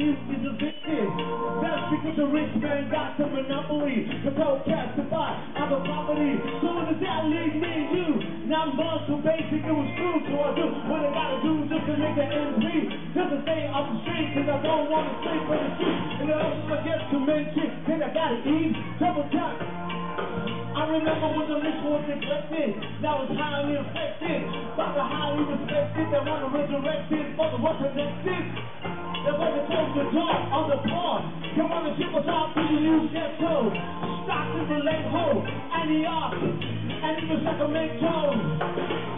east is evicted. That's because the rich man got the monopoly. The poor cats to buy other property. So what does that leave me and you? Not much, so basic it was true. So I do what I gotta do just to make that ends meet. Just to stay off the street, cause I don't wanna stay for the street. And I also forget to mention that I gotta eat. Double time. I remember when the rich was neglected, now it's highly affected by the highly respected that want to resurrect it for the well connected. They're gonna dark on the farm. Come on and the triple top to the new ghetto. Stockton to Lakehold, Antioch, and the ark, and even Sacramento.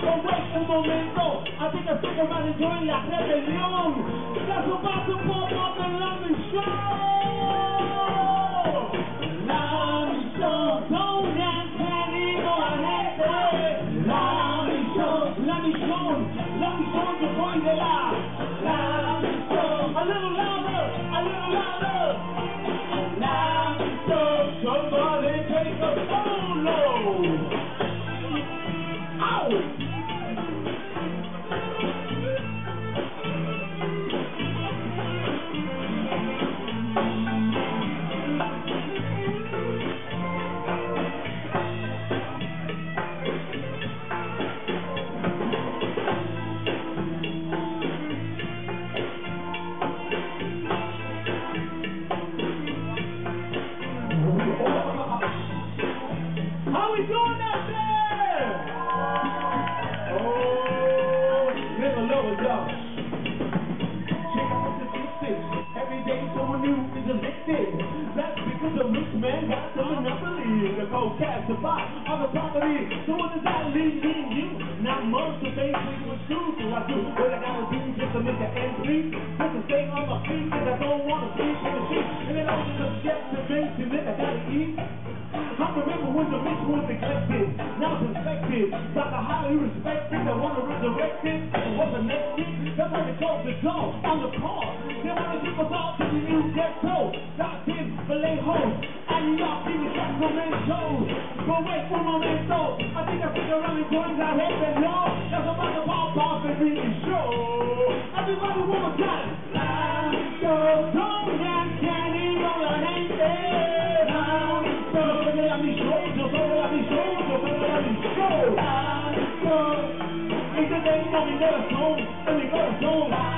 Don't wait un momento. I think I figure out enjoying la rebellion. That's about to pop off the London show. got a song, and they got a song.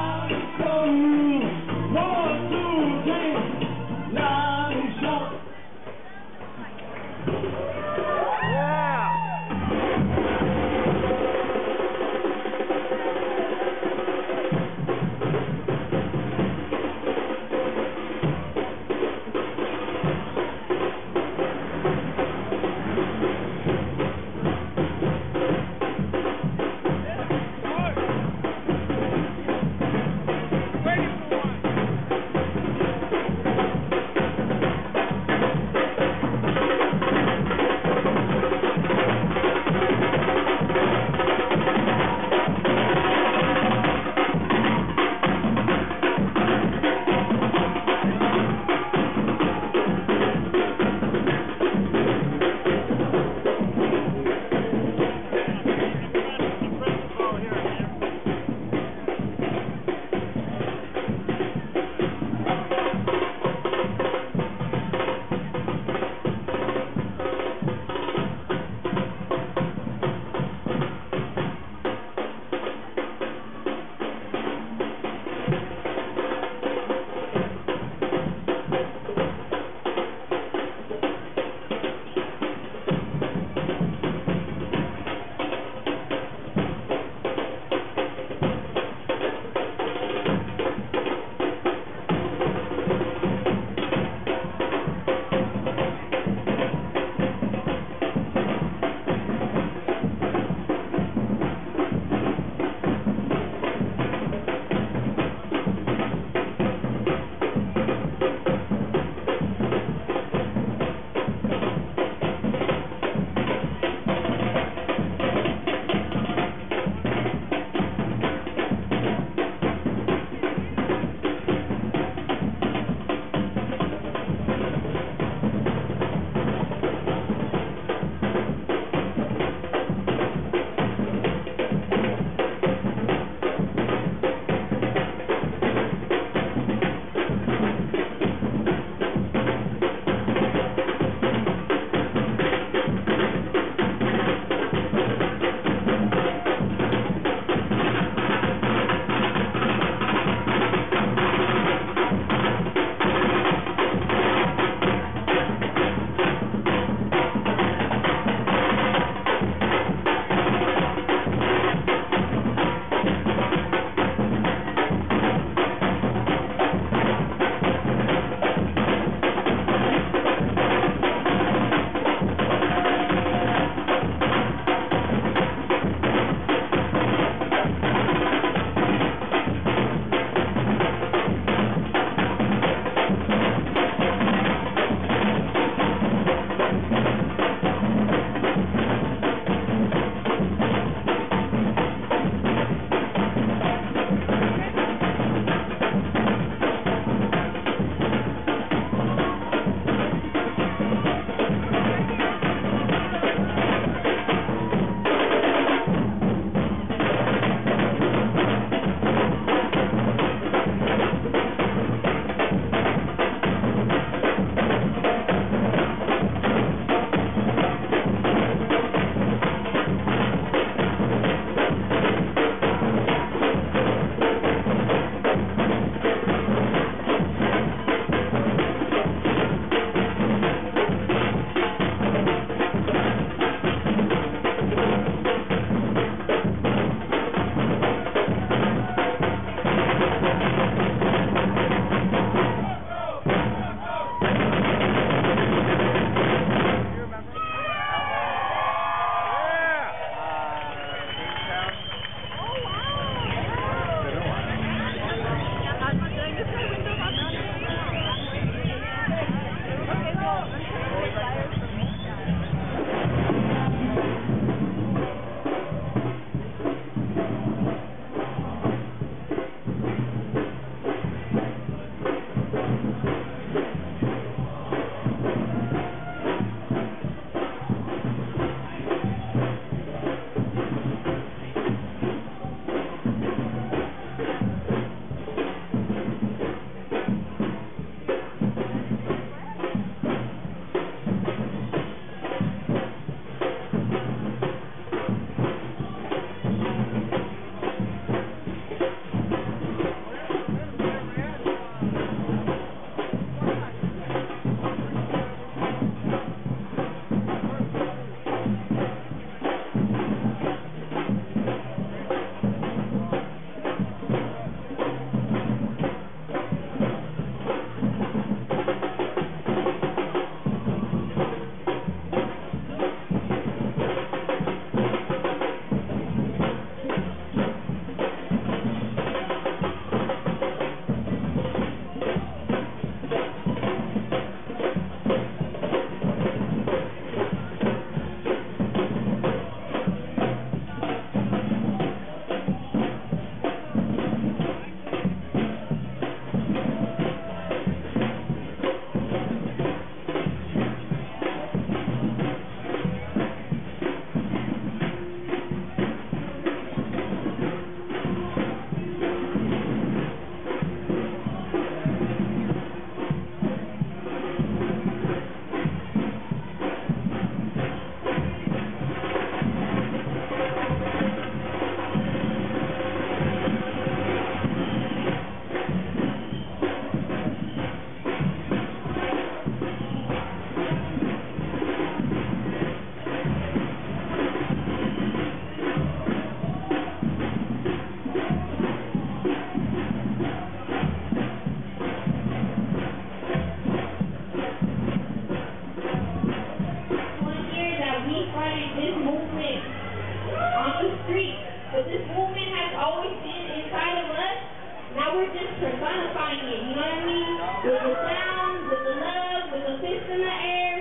in the air.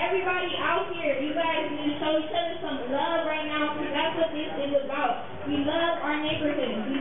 Everybody out here, you guys need to show each other some love right now because that's what this is about. We love our neighborhood. We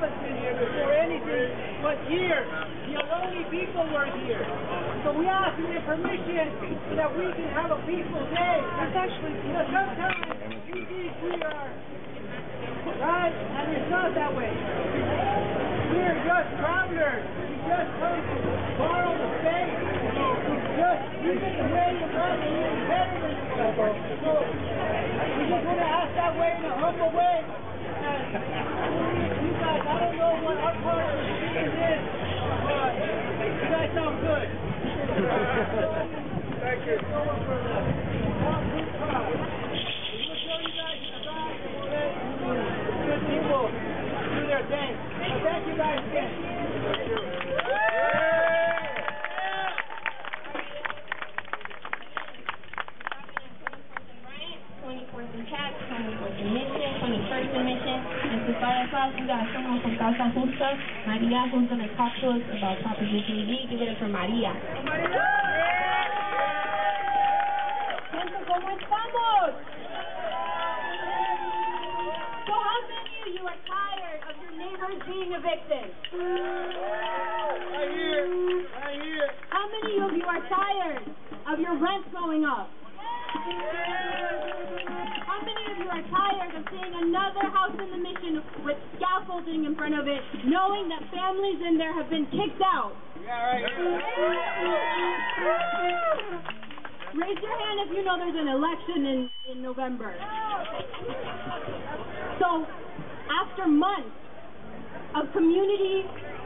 been here, before anything was here. The Ohlone people were here. So we asked their permission so that we can have a peaceful day. It's actually, you know, sometimes you think we are Right? And it's not that way. We're just travelers. We just come to borrow the faith. We just use it the way you want and better than. So we just want to ask that way in a humble way. And you guys, I don't know what our part of the season is, but uh, you guys sound good. Thank you. Thank you. Good people to do their thing. Thank you. Going for the long good crowd. We'll show you guys in the back and we'll let good people do their thing. So thank you guys again. Bryant, 24th and Cat, 24th and Mission, 21st and Mission. And to start us off, we got someone from Justa, Maria, who's going to talk to us about Proposition G. Give it up for Maria. Gente, ¿cómo estamos? So how many of you are tired of your neighbors being evicted? Right here. Right here. How many of you are tired of your rent going up? House in the mission with scaffolding in front of it, knowing that families in there have been kicked out? Yeah, right. Raise your hand if you know there's an election in, in November. So, after months of community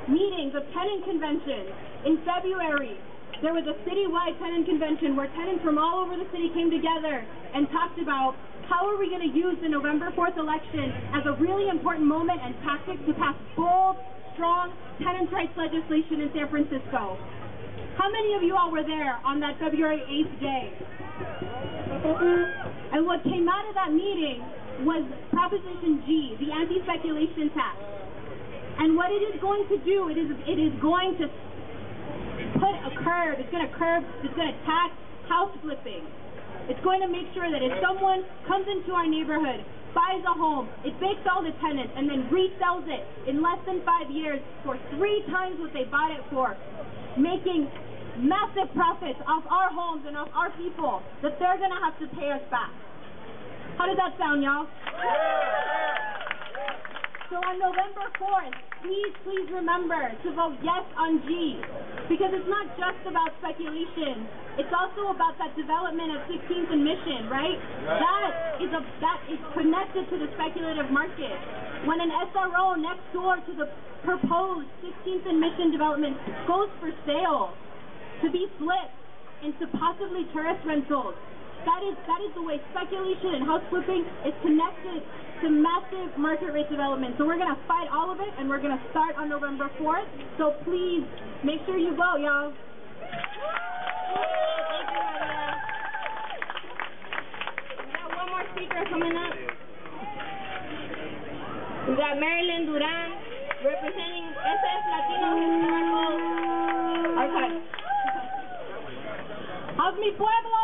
meetings, of tenant conventions, in February, there was a citywide tenant convention where tenants from all over the city came together and talked about how are we going to use the November 4th election as a really important moment and tactic to pass bold, strong tenants' rights legislation in San Francisco. How many of you all were there on that February 8th day? And what came out of that meeting was Proposition G, the anti-speculation tax. And what it is going to do, it is it is going to put a curb, it's going to curb, it's going to tax house flipping. It's going to make sure that if someone comes into our neighborhood, buys a home, it evicts all the tenants, and then resells it in less than five years for three times what they bought it for, making massive profits off our homes and off our people, that they're going to have to pay us back. How does that sound, y'all? So on November 4th, please, please remember to vote yes on G. Because it's not just about speculation. It's also about that development of 16th and Mission, right? That is a that is connected to the speculative market. When an SRO next door to the proposed 16th and Mission development goes for sale to be flipped into possibly tourist rentals, that is that is the way speculation and house flipping is connected to massive market rate development. So we're gonna fight all of it, and we're gonna start on November 4th. So please make sure you vote, y'all. We got one more speaker coming up. We got Marilyn Duran representing SF Latino Historical Archive. ¡Haz mi pueblo!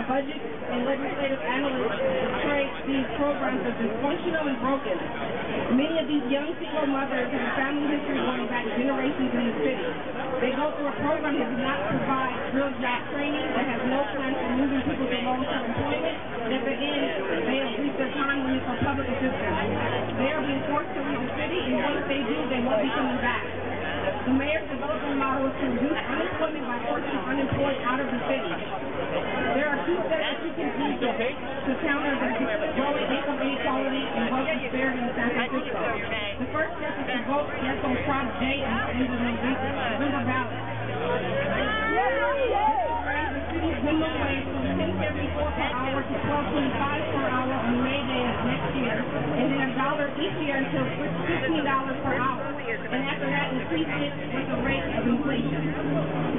The budget and legislative analysts portrays these programs as dysfunctional and broken. Many of these young single mothers have a family history going back generations in the city. They go through a program that does not provide real job training, that has no plan for moving people to long-term employment, at the end, they have reached their time limit for public assistance. They are being forced to leave the city, and once they do, they won't be coming back. The mayor's development model is to reduce unemployment by forcing unemployed out of the city. To, counter the growing inequality and wealth disparity in San Francisco. The first step is to vote yes on Prop J in the November ballot. Raise from ten seventy-four per hour to twelve twenty-five per hour on May Day of next year, and then a dollar each year until fifteen dollars per hour. And after that, increase it with the rate of inflation.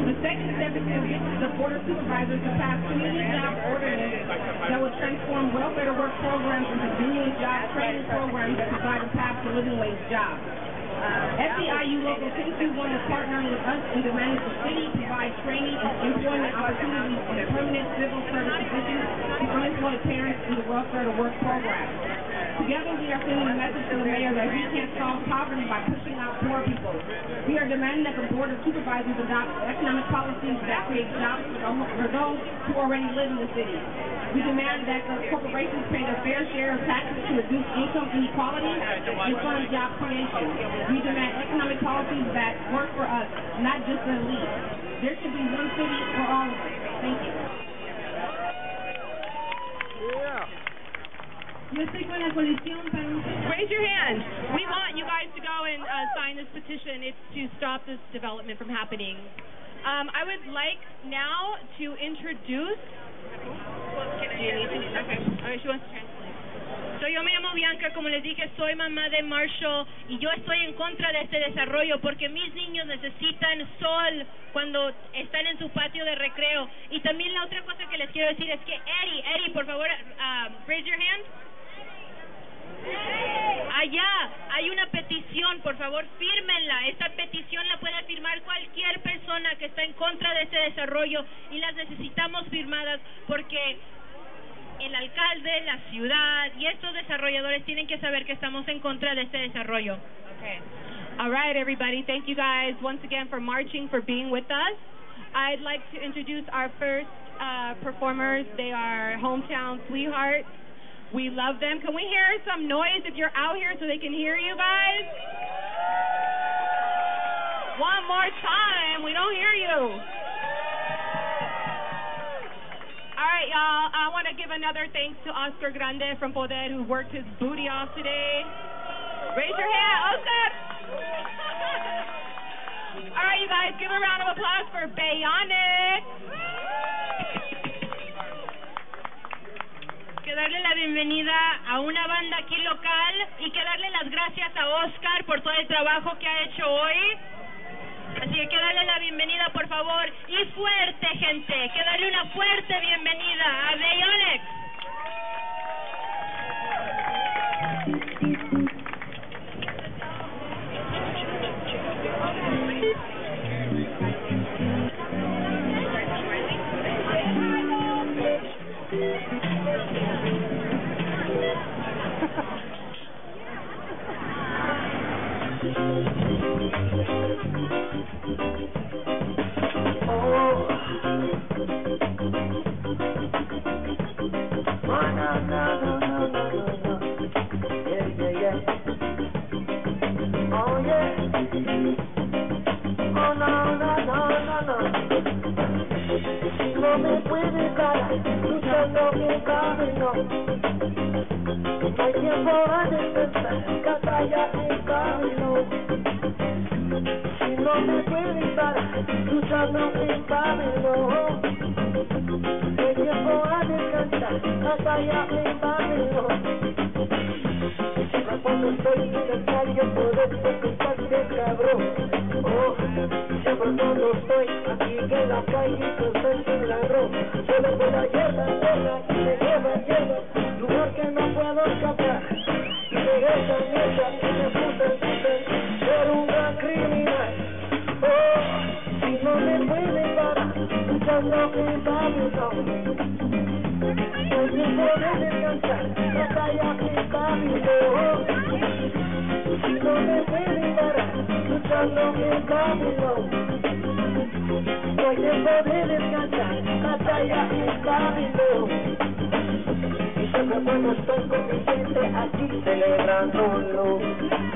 The second step is to get the board of supervisors to pass community job ordinance that will transform welfare to work programs into genuine job training programs that provide a path to living wage jobs. SEIU Local 1021 is partnering with us in demanding the city provide training and employment opportunities in permanent civil service positions to unemployed parents in the Welfare to Work program. Together, we are sending a message to the mayor that he can't solve poverty by pushing out poor people. We are demanding that the Board of Supervisors adopt economic policies that create jobs for those who already live in the city. We demand that the corporations pay their fair share of taxes to reduce income inequality and fund job creation. We demand economic policies that work for us, not just the elite. There should be one city for all of us. Thank you. Yo estoy con la coalición para un Raise your hand. We want you guys to go and uh, sign this petition. It's to stop this development from happening. Um, I would like now to introduce. Do you need to? Okay. Okay, she wants to translate. So, yo me llamo Bianca, como les dije, soy mamá de Marshall y yo estoy en contra de este desarrollo porque mis niños necesitan sol cuando están en su patio de recreo. Y también la otra cosa que les quiero decir es que Eddie, Eddie, por favor, uh, raise your hand. Allá hay una petición, por favor, fírmenla. Esta petición la puede firmar cualquier persona que está en contra de este desarrollo y las necesitamos firmadas porque el alcalde, la ciudad y estos desarrolladores tienen que saber que estamos en contra de este desarrollo. Okay. All right, everybody. Thank you guys once again for marching, for being with us. I'd like to introduce our first uh, performers. They are Hometown Sweethearts. We love them. Can we hear some noise if you're out here so they can hear you guys? One more time. We don't hear you. All right, y'all. I want to give another thanks to Oscar Grande from Poder who worked his booty off today. Raise your hand, Oscar. All right, you guys, give a round of applause for Bayonic. Que darle la bienvenida a una banda aquí local y que darle las gracias a Oscar por todo el trabajo que ha hecho hoy. Así que, que darle la bienvenida, por favor, y fuerte, gente, que darle una fuerte bienvenida a Bayonic. Cabrón. Oh, siempre cuando estoy aquí que la calle se luchando en Babilón. No tiempo de descansar, batalla en Babilón. Si no me puede parar, luchando en Babilón. No hay tiempo de descansar, batalla en Babilón. Y siempre cuando estoy con mi gente aquí celebrándolo.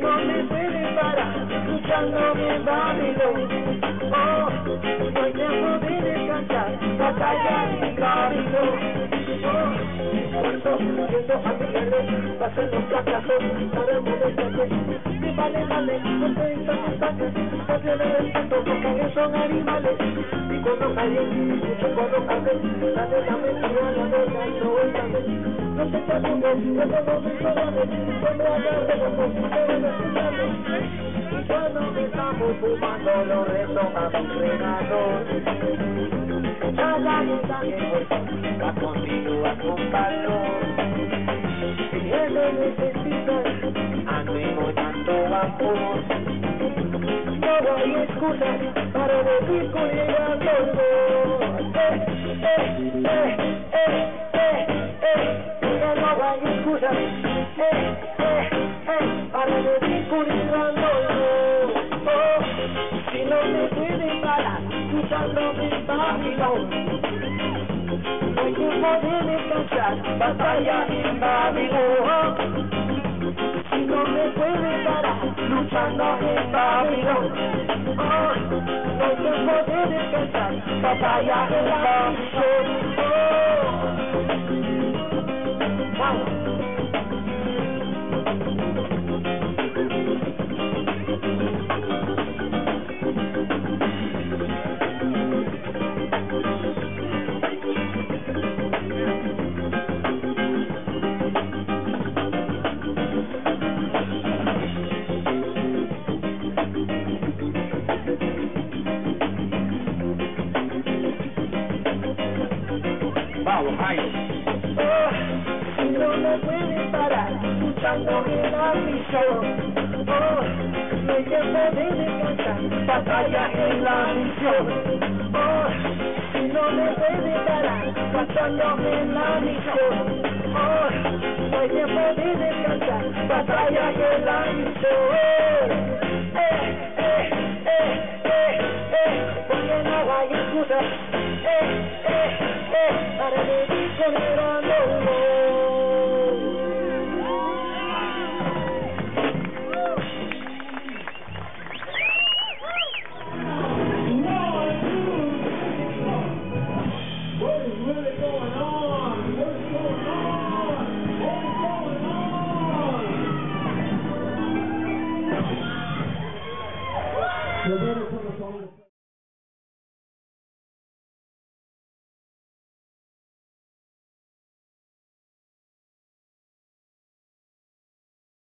no me puede parar, luchando en Babilón. Oh, no hay tiempo de descansar, batalla en Babilón. Oh, muerto, viendo a Miguel, pasen los fracasos, sabemos de que y vale, vale, no te instantes, porque de respeto, los que son animales, y cuando caen, mucho cuando caen, la de la mentira, la de la no no te preocupes, yo tengo mis colores, cuando agarre los posiciones, y cuando estamos fumando, los retomamos fregados. Cada mensaje va continúa con valor. Si él lo necesita, andemos dando amor. No hay excusas para decir con el dolor. Eh, eh, eh, eh, eh, eh. No hay excusas. Eh, eh, eh, para decir con el dolor. Oh, si no me no me puede parar, luchando en Babilón. Oh, no es tiempo de descansar, batalla en la misión. Oh.